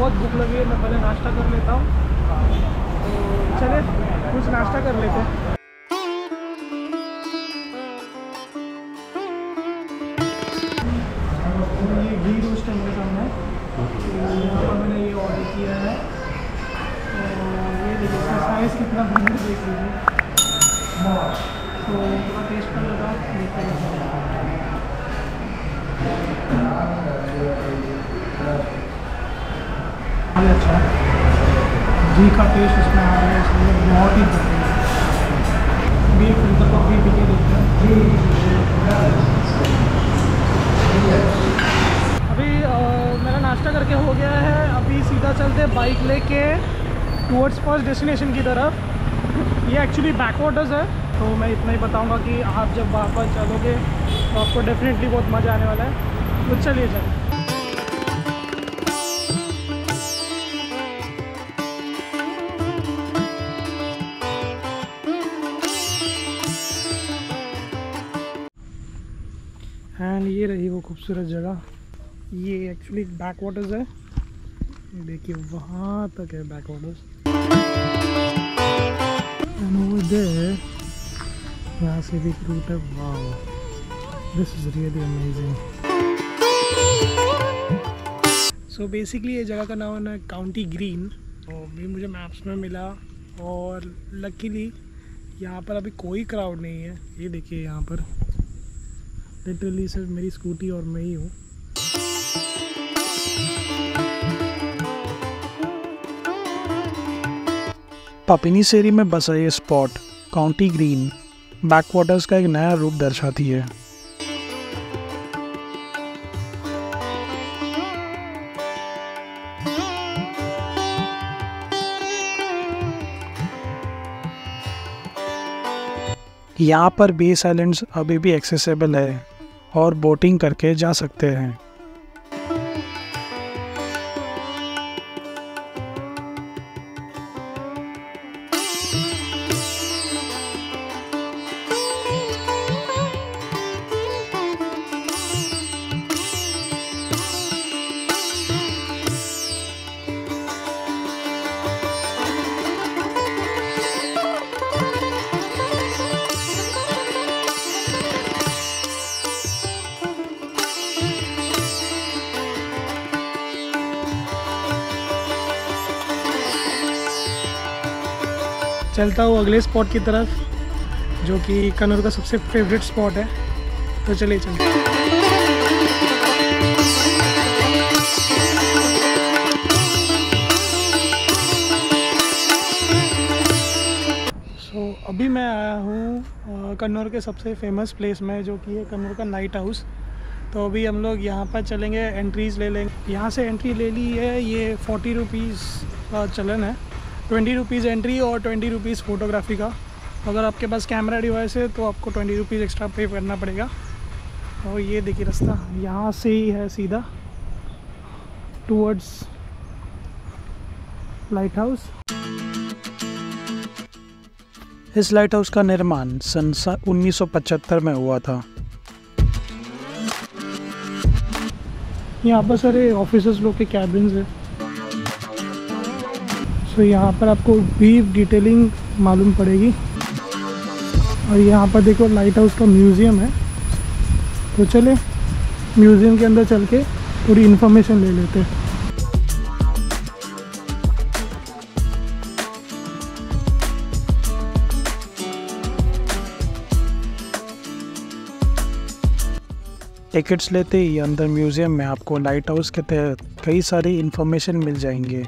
बहुत भूख लगी है, मैं पहले नाश्ता कर लेता हूँ। तो चले, कुछ नाश्ता कर लेते हैं। पर मैंने ये ऑर्डर किया है साइज़ कितना देख लीजिए तो टेस्ट कर हैं बहुत अच्छा है घी का टेस्ट इसमें आ रहा है इसलिए बहुत ही बढ़िया है। फ़िल्टर कॉफ़ी पी के देखते हैं। अभी अ, मेरा नाश्ता करके हो गया है। अभी सीधा चलते बाइक लेके टूवर्ड्स फ़र्स्ट डेस्टिनेशन की तरफ़। ये एक्चुअली बैक वाटर्स है। तो मैं इतना ही बताऊँगा कि आप जब वहाँ पर चलोगे तो आपको डेफिनेटली बहुत मज़ा आने वाला है। तो चलिए चलिए खूबसूरत जगह। ये एक्चुअली बैक वाटर्स है देखिए, वहाँ तक है बैक वाटर्स यहाँ से भी रूट है wow this is really amazing so basically ये जगह का नाम है काउंटी ग्रीन तो भी मुझे मैप्स में मिला और लकीली यहाँ पर अभी कोई क्राउड नहीं है। ये देखिए यहाँ पर। लिटरली सिर्फ़ मेरी स्कूटी और मैं ही हूँ। पापिनीसेरी में बसा ये स्पॉट काउंटी ग्रीन बैकवाटर्स का एक नया रूप दर्शाती है। यहाँ पर बेस आइलैंड्स अभी भी एक्सेसिबल है। और बोटिंग करके जा सकते हैं। चलता हूँ अगले स्पॉट की तरफ़, जो कि कन्नौर का सबसे फेवरेट स्पॉट है। तो चलिए सो अभी मैं आया हूँ कन्नौर के सबसे फ़ेमस प्लेस में, जो कि है कन्नौर का नाइट हाउस तो अभी हम लोग यहाँ पर चलेंगे एंट्रीज ले लेंगे। यहाँ से एंट्री ले ली है, ये फोर्टी रुपीज़ का चलन है। ट्वेंटी रुपीज़ एंट्री और ट्वेंटी रुपीज़ फ़ोटोग्राफी का। अगर आपके पास कैमरा डिवाइस है तो आपको ट्वेंटी रुपीज़ एक्स्ट्रा पे करना पड़ेगा। और ये देखिए रास्ता, यहाँ से ही है सीधा टूवर्ड्स लाइट हाउस इस लाइट हाउस का निर्माण सन 1975 में हुआ था। यहाँ पर सारे ऑफिसर्स लोग के कैबिन्स है। सो यहाँ पर आपको ब्रीफ डिटेलिंग मालूम पड़ेगी। और यहाँ पर देखो लाइट हाउस का म्यूज़ियम है। तो चले म्यूज़ियम के अंदर चल के पूरी इन्फॉर्मेशन ले लेते हैं। टिकट्स लेते ही अंदर म्यूज़ियम में आपको लाइट हाउस के तहत कई सारी इन्फॉर्मेशन मिल जाएँगे।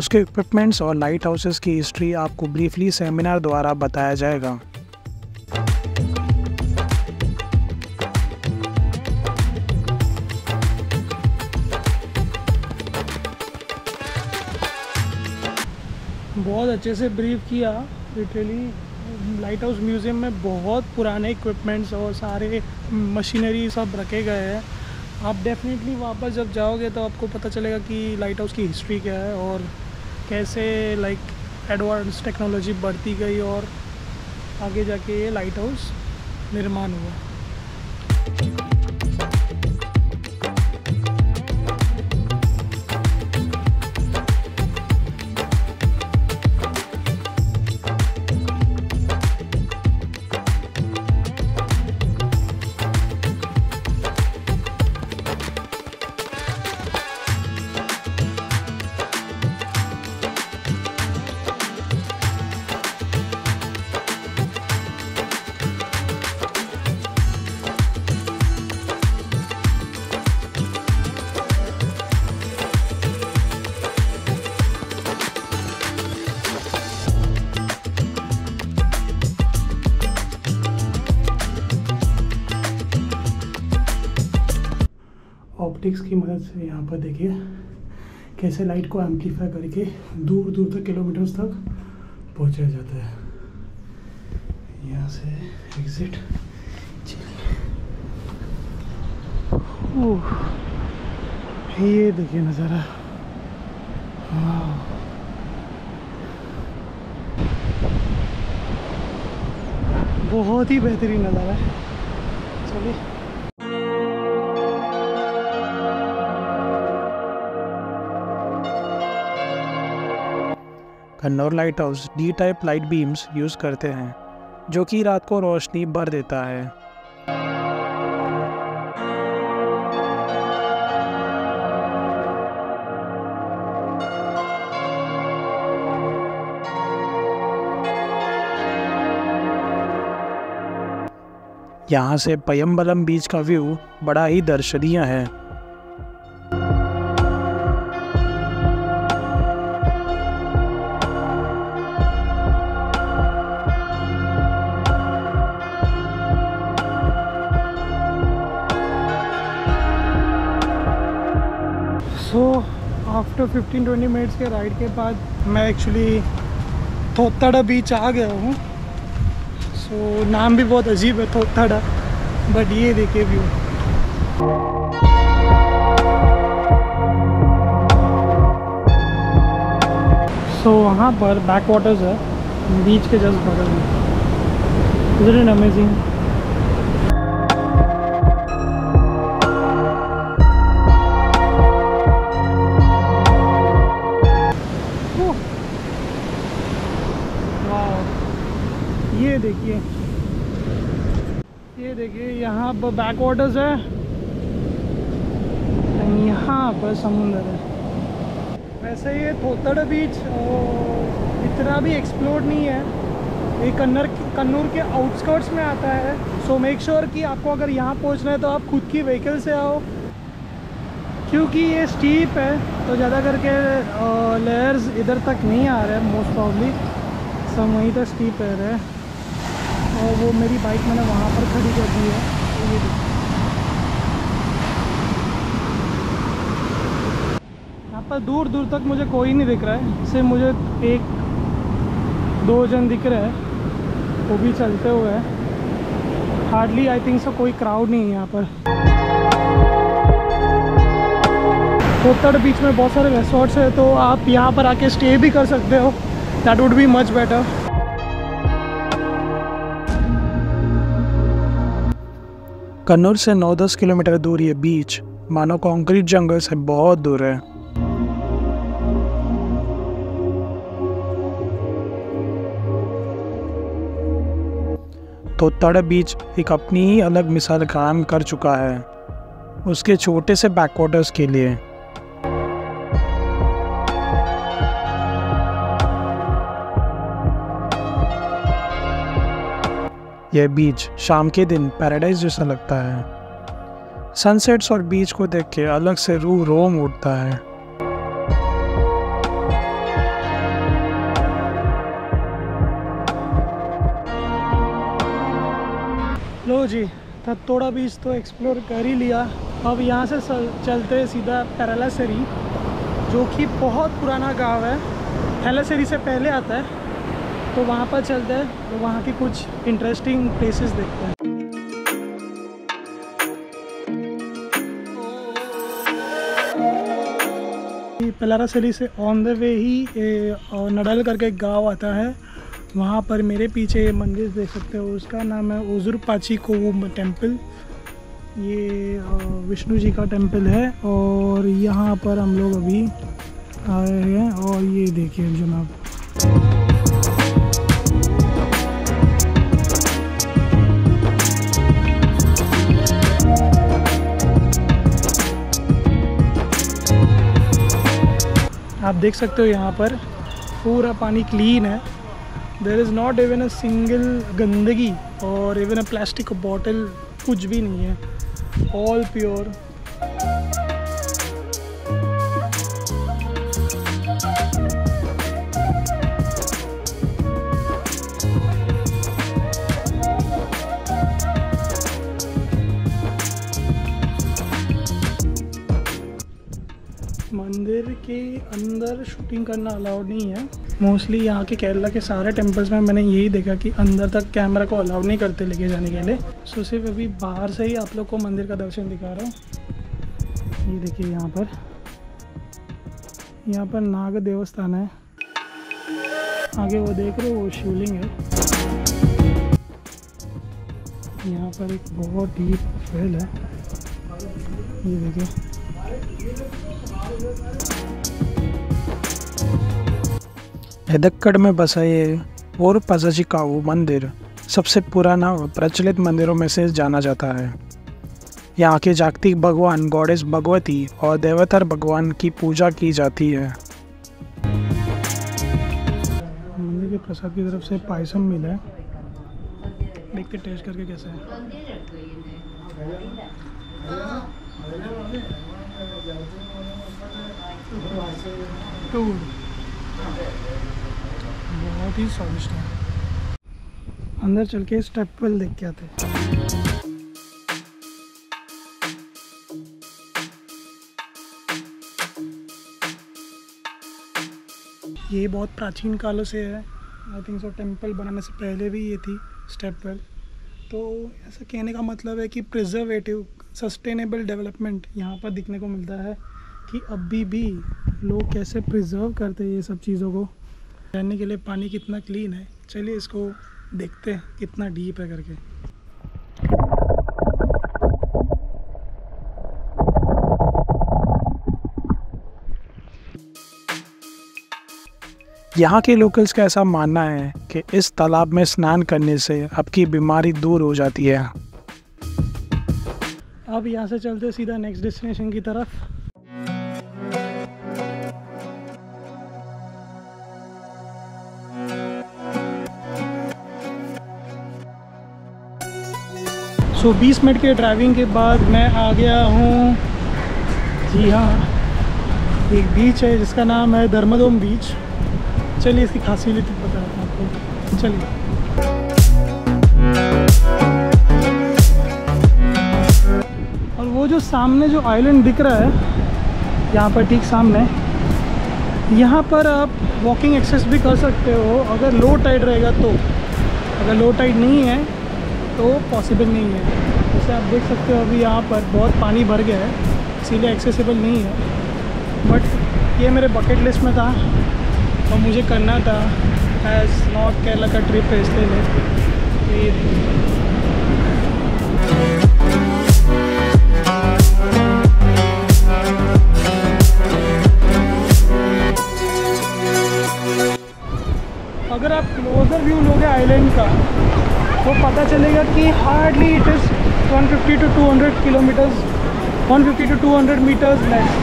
उसके इक्विपमेंट्स और लाइट हाउसेस की हिस्ट्री आपको ब्रीफली सेमिनार द्वारा बताया जाएगा। बहुत अच्छे से ब्रीफ किया। लिटरली लाइट हाउस म्यूज़ियम में बहुत पुराने इक्विपमेंट्स और सारे मशीनरी सब रखे गए हैं। आप डेफिनेटली वापस जब जाओगे तो आपको पता चलेगा कि लाइट हाउस की हिस्ट्री क्या है और कैसे लाइक एडवांस टेक्नोलॉजी बढ़ती गई और आगे जाके ये लाइट हाउस निर्माण हुआ। ऑप्टिक्स की मदद से यहाँ पर देखिए कैसे लाइट को एम्पलीफाई करके दूर दूर तक किलोमीटर्स तक पहुँचाया जाता है। यहाँ से एग्जिट ये देखिए नज़ारा। वाह। बहुत ही बेहतरीन नज़ारा है। चलिए। Kannur lighthouse D type light beams use करते हैं, जो कि रात को रोशनी भर देता है। यहाँ से पयम्बलम बीच का व्यू बड़ा ही दर्शनीय है। आफ्टर 15-20 मिनट्स के राइड के बाद मैं एक्चुअली थोत्ताड़ा बीच आ गया हूँ। सो so, नाम भी बहुत अजीब है थोत्ताड़ा। बट ये देखिए व्यू सो so, वहाँ पर बैक वाटर्स है। बीच के जस्ट बगल में। इज़ इट अमेजिंग पर बैक वाटर्स है यहाँ पर समुंदर है। वैसे ये थोतड़ बीच इतना भी एक्सप्लोर नहीं है। ये कन्नर, कन्नूर के आउटस्कर्ट्स में आता है। सो मेक श्योर कि आपको अगर यहाँ पहुँचना है तो आप खुद की व्हीकल से आओ। क्योंकि ये स्टीप है तो ज़्यादा करके लेयर्स इधर तक नहीं आ रहे हैं मोस्ट प्रॉब्ली सब वहीं तक स्टीप रह रहे और वो मेरी बाइक मैंने वहाँ पर खड़ी कर दी है। यहाँ पर दूर दूर तक मुझे कोई नहीं दिख रहा है। सिर्फ़ मुझे एक दो जन दिख रहे हैं। वो भी चलते हुए हैं। हार्डली आई थिंक सो कोई क्राउड नहीं है यहाँ पर। कोतड़ बीच में बहुत सारे रिसोर्ट्स हैं तो आप यहाँ पर आके स्टे भी कर सकते हो। That would be much better Kannur से 9-10 किलोमीटर दूर ये बीच। मानो कंक्रीट जंगल से बहुत दूर है। तोताड़ा बीच एक अपनी ही अलग मिसाल कायम कर चुका है। उसके छोटे से बैकवाटर्स के लिए। यह बीच शाम के दिन पैराडाइज जैसा लगता है। सनसेट्स और बीच को देख के अलग से रूह रोम उठता है। लो जी थोड़ा बीच तो एक्सप्लोर कर ही लिया। अब यहाँ से चलते हैं सीधा पैरालासरी जो कि बहुत पुराना गाँव है। थैलासरी से पहले आता है। तो वहाँ पर चलते हैं तो वहाँ की कुछ इंटरेस्टिंग प्लेसेस देखते हैं। पलारा सली से ऑन द वे ही नडल करके एक गाँव आता है। वहाँ पर मेरे पीछे ये मंदिर देख सकते हो, उसका नाम है उजुर पाची कोवुम टेंपल ये विष्णु जी का टेंपल है, और यहाँ पर हम लोग अभी आए हैं, और ये देखिए जनाब। देख सकते हो यहाँ पर पूरा पानी क्लीन है। There is not even a single गंदगी और इवन अ प्लास्टिक बॉटल कुछ भी नहीं है। ऑल प्योर मंदिर के अंदर शूटिंग करना अलाउड नहीं है। मोस्टली यहाँ के केरला के सारे टेम्पल्स में मैंने यही देखा कि अंदर तक कैमरा को अलाउड नहीं करते लेके जाने के लिए। सो सिर्फ़ अभी बाहर से ही आप लोग को मंदिर का दर्शन दिखा रहा हूँ। ये देखिए यहाँ पर। यहाँ पर नाग देवस्थान है। आगे वो देख रहे हो, वो शिवलिंग है। यहाँ पर एक बहुत डीप वेल है। ये देखिए। हेदक्कड़ में बसा ये और पजाजिकाऊ मंदिर। सबसे पुराना और प्रचलित मंदिरों में से जाना जाता है। यहाँ के जागतिक भगवान गॉडेस भगवती और देवतर भगवान की पूजा की जाती है। मंदिर के प्रसाद की तरफ़ से पायसम मिला है। देखते टेस्ट करके कैसा है। बहुत ही स्वादिष्ट है अंदर चल के स्टेप वेल देख के आते। ये बहुत प्राचीन कालों से है। आई थिंक सो टेंपल बनाने से पहले भी ये थी स्टेप वेल तो ऐसा कहने का मतलब है कि प्रिजर्वेटिव सस्टेनेबल डेवलपमेंट यहाँ पर दिखने को मिलता है। कि अभी भी लोग कैसे प्रिजर्व करते हैं ये सब चीज़ों को? जानने के लिए पानी कितना क्लीन है? चलिए इसको देखते हैं कितना डीप है करके। यहाँ के लोकल्स का ऐसा मानना है कि इस तालाब में स्नान करने से आपकी बीमारी दूर हो जाती है। अब यहाँ से चलते सीधा नेक्स्ट डेस्टिनेशन की तरफ़। सो so, 20 मिनट के ड्राइविंग के बाद मैं आ गया हूँ। जी हाँ एक बीच है जिसका नाम है धर्मदोम बीच चलिए इसकी खासियत बताता हूँ आपको। चलिए। और वो जो सामने जो आइलैंड दिख रहा है यहाँ पर ठीक सामने यहाँ पर आप वॉकिंग एक्सेस भी कर सकते हो। अगर लो टाइड रहेगा तो। अगर लो टाइड नहीं है तो पॉसिबल नहीं है। जैसे आप देख सकते हो, अभी यहाँ पर बहुत पानी भर गया है, इसीलिए एक्सेसिबल नहीं है। बट ये मेरे बकेट लिस्ट में था, और मुझे करना था एज नॉर्थ केरला का ट्रिप है इसलिए तो ये अगर आप क्लोजर व्यू लोगे आइलैंड का तो पता चलेगा कि hardly it is 150 to 200 kilometres 150 to 200 metres less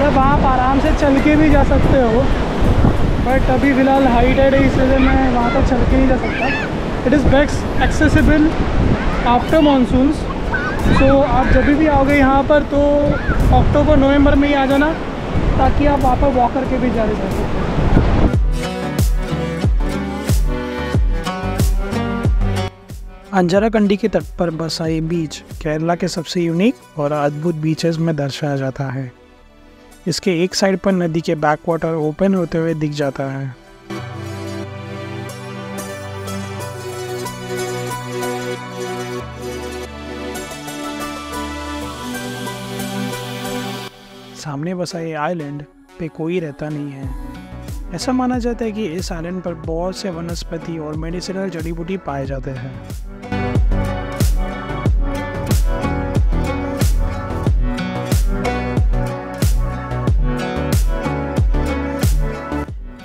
मतलब आप आराम से चल के भी जा सकते हो बट अभी फ़िलहाल हाइट है इसलिए मैं वहाँ तक चल के नहीं जा सकता। It is best accessible after monsoons so आप जब भी आओगे यहाँ पर तो अक्टूबर नवंबर में ही आ जाना, ताकि आप वहाँ पर वॉक करके भी जा जा सकते अंजरा कंडी के तट पर बसा ये बीच केरला के सबसे यूनिक और अद्भुत बीचेस में दर्शाया जाता है। इसके एक साइड पर नदी के बैक वाटर ओपन होते हुए दिख जाता है। सामने बसा ये आइलैंड पे कोई रहता नहीं है। ऐसा माना जाता है कि इस आइलैंड पर बहुत से वनस्पति और मेडिसिनल जड़ी बूटी पाए जाते हैं।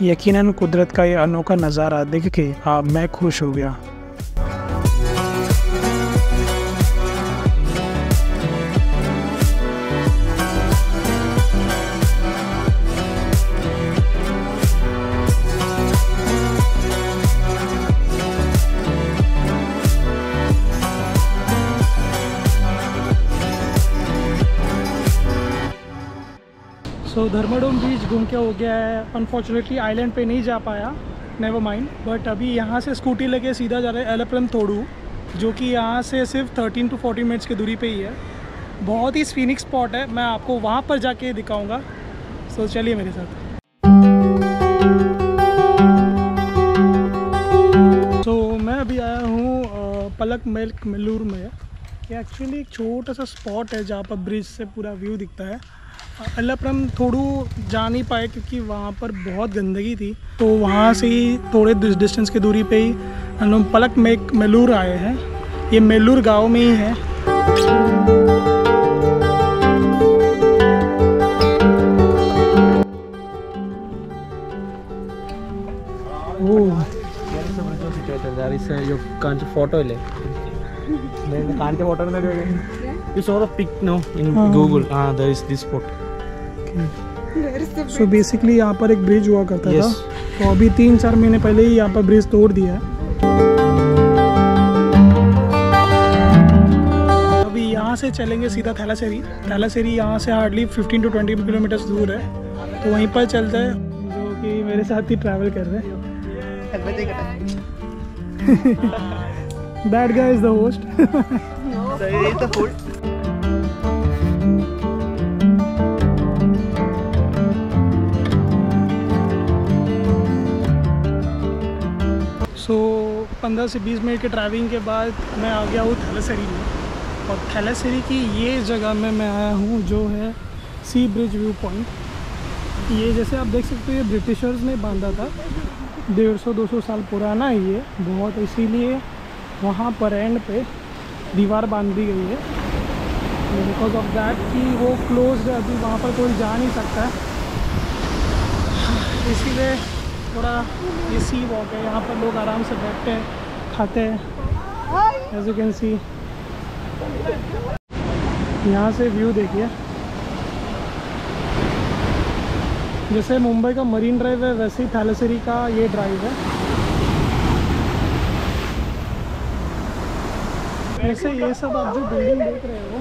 यकीनन कुदरत का यह अनोखा नज़ारा देख के हाँ मैं खुश हो गया। सो धर्मडोम बीच घूम के हो गया है। अनफॉर्चुनेटली आइलैंड पे नहीं जा पाया। नेवर माइंड बट अभी यहाँ से स्कूटी लेके सीधा जा रहे हैं एलोप्लम थोड़ू जो कि यहाँ से सिर्फ़ 13 टू 14 मिनट्स की दूरी पे ही है। बहुत ही स्फीनिक स्पॉट है। मैं आपको वहाँ पर जाके दिखाऊँगा। सो so, चलिए मेरे साथ। तो मैं अभी आया हूँ पलक मिल्क मिल्लूर में। ये एक्चुअली एक छोटा सा स्पॉट है जहाँ पर ब्रिज से पूरा व्यू दिखता है। अल्लापुरम थोड़ू जा नहीं पाए क्योंकि वहाँ पर बहुत गंदगी थी। तो वहाँ से ही थोड़े डिस्टेंस की दूरी पे ही हम पलक में एक मेलूर आए हैं। ये मेलूर गाँव में ही है। यो कांचे फ़ोटो ले। कांचे फ़ोटो में you saw the pic now in yeah. google. ah there is this photo. So basically यहाँ पर एक ब्रिज हुआ करता Yes. था तो अभी तीन चार महीने पहले ही यहाँ पर ब्रिज तोड़ दिया है। अभी यहाँ से चलेंगे सीधा थैलासेरी। थैलासेरी यहाँ से हार्डली 15 टू 20 किलोमीटर दूर है। तो वहीं पर चलते हैं। जो कि मेरे साथ ही ट्रैवल कर रहे हैं। That guy is the host so पंद्रह से बीस मिनट के ड्राइविंग के बाद मैं आ गया हूँ थैलासेरी में। और थैलासरी की ये जगह में मैं आया हूँ जो है सी ब्रिज व्यू पॉइंट ये जैसे आप देख सकते हो ये ब्रिटिशर्स ने बांधा था। डेढ़ सौ, दो सौ साल पुराना है ये बहुत इसीलिए वहाँ पर एंड पे दीवार बाँध दी गई है। बिकॉज़ ऑफ़ दैट कि वो क्लोज है, अभी वहाँ पर कोई जा नहीं सकता। इसीलिए थोड़ा ये सी वॉक है, यहाँ पर लोग आराम से बैठते हैं, खाते हैं एज यू कैन सी यहाँ से व्यू देखिए। जैसे मुंबई का मरीन ड्राइव है, वैसे ही थैलेसरी का ये ड्राइव है। वैसे ये सब आप जो बिल्डिंग देख रहे हो,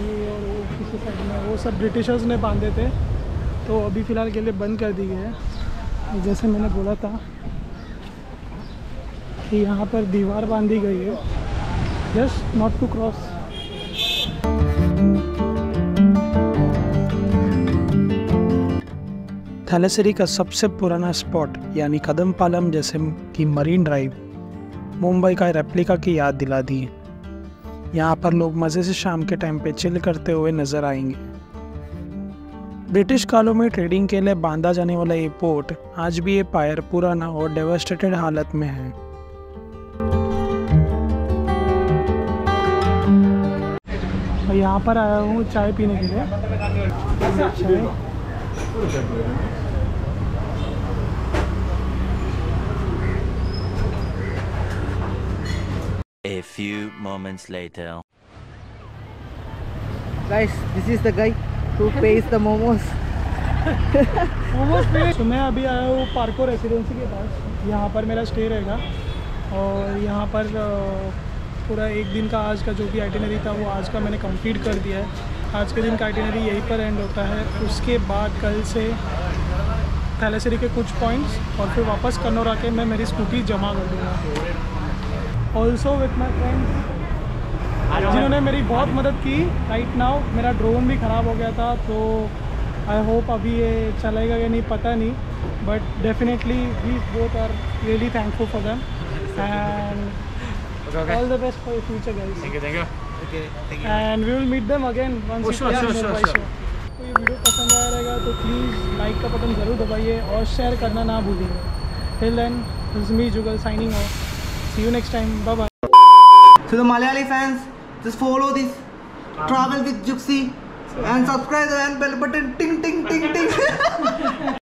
ये और वो किसी साइड में, वो सब ब्रिटिशर्स ने बांधे थे तो अभी फ़िलहाल के लिए बंद कर दी गए हैं। जैसे मैंने बोला था कि यहाँ पर दीवार बांधी गई है। Just not to cross Thalassery का सबसे पुराना स्पॉट यानी कदम पालम जैसे कि मरीन ड्राइव मुंबई का रेप्लिका की याद दिला दी यहाँ पर लोग मज़े से शाम के टाइम पे चिल करते हुए नज़र आएँगे। ब्रिटिश कालों में ट्रेडिंग के लिए बांधा जाने वाला ये पोर्ट आज भी ये पायर पुराना और डेवास्टेटेड हालत में है। और यहाँ पर आया हूँ चाय पीने के लिए। A few moments later. Guys, this is the guy. Who pays the momos. तो मैं अभी आया हूँ पार्को रेसिडेंसी के पास। यहाँ पर मेरा स्टे रहेगा। और यहाँ पर पूरा एक दिन का आज का जो भी आइटिनरी था, वो आज का मैंने कंप्लीट कर दिया है। आज के दिन का आइटिनरी यहीं पर एंड होता है। उसके बाद कल से थैलेसरी के कुछ पॉइंट्स और फिर वापस कन्नौर आके मैं मेरी स्कूटी जमा कर दूँगा। ऑल्सो विथ माई फ्रेंड्स जिन्होंने मेरी बहुत मदद की। राइट नाउ मेरा ड्रोन भी ख़राब हो गया था तो आई होप अभी ये चलेगा या नहीं पता नहीं। But definitely we both are really thankful for them and all the best for future guys and we will meet Okay, again we will meet them again once तो ये वीडियो पसंद आया रहेगा तो प्लीज़ लाइक का button ज़रूर दबाइए और शेयर करना ना भूलिए। Till then me Jugal signing off see you next time bye bye तो Malayali fans Just follow this. Travel with Juxi and subscribe and bell button. Ting ting ting ting.